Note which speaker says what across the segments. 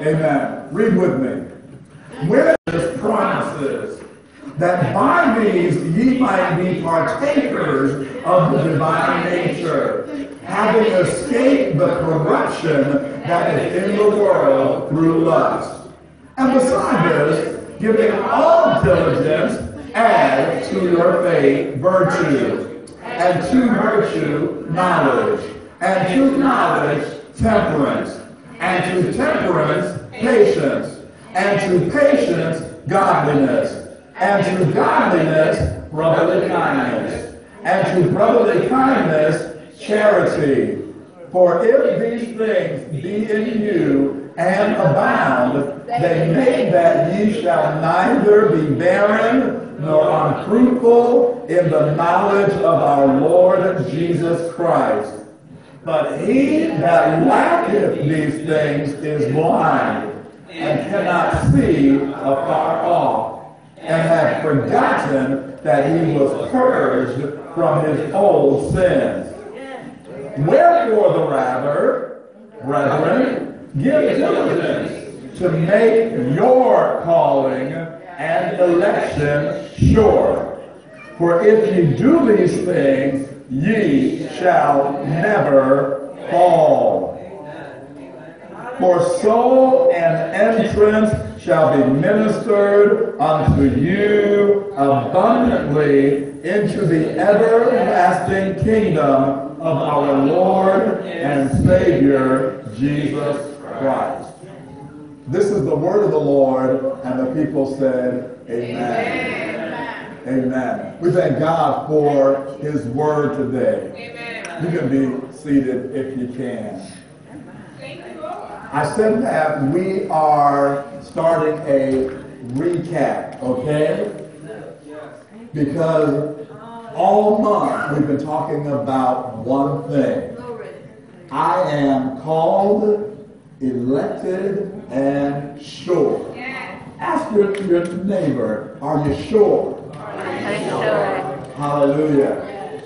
Speaker 1: Amen. Read with me. It promises that by these ye might be partakers of the divine nature, having escaped the corruption that is in the world through lust. And beside this, giving all diligence, add to your faith virtue, and to virtue knowledge, and to knowledge temperance, and to temperance patience, and to patience godliness, and to godliness brotherly kindness, and to brotherly kindness charity. For if these things be in you and abound, they make that ye shall neither be barren nor unfruitful in the knowledge of our Lord Jesus Christ. But he that lacketh these things is blind and cannot see afar off, and hath forgotten that he was purged from his old sins. Wherefore the rather, brethren, give diligence to make your calling and election sure. For if ye do these things, ye shall never fall. For so an entrance shall be ministered unto you abundantly into the everlasting kingdom of our Lord and Savior, Jesus Christ. This is the word of the Lord, and the people said, Amen. Amen. Amen. We thank God for his word today. Amen. You can be seated if you can. I said that we are starting a recap, okay? Because all month we've been talking about one thing. I am called, elected, and sure. Ask your, your neighbor, are you sure? Hallelujah.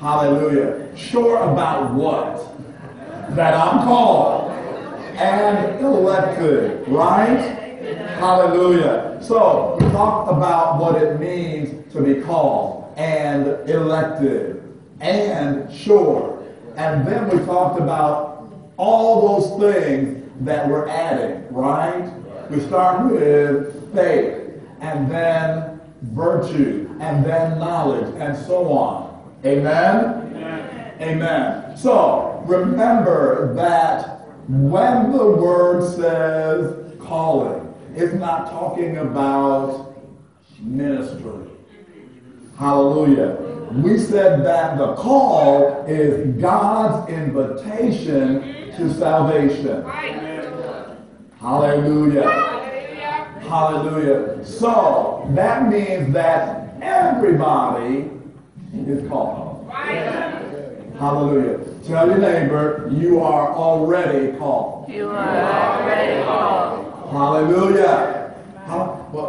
Speaker 1: Hallelujah. Sure about what? That I'm called and elected, right? Hallelujah. So we talked about what it means to be called and elected and sure. And then we talked about all those things that we're adding, right? We start with faith and then virtue and then knowledge and so on. Amen? Amen. Amen. So remember that when the word says calling, it's not talking about ministry. Hallelujah. We said that the call is God's invitation to salvation. Hallelujah. Hallelujah. So that means that everybody is called. Hallelujah. Tell your neighbor, you are already called.
Speaker 2: You are already called.
Speaker 1: Hallelujah. Well,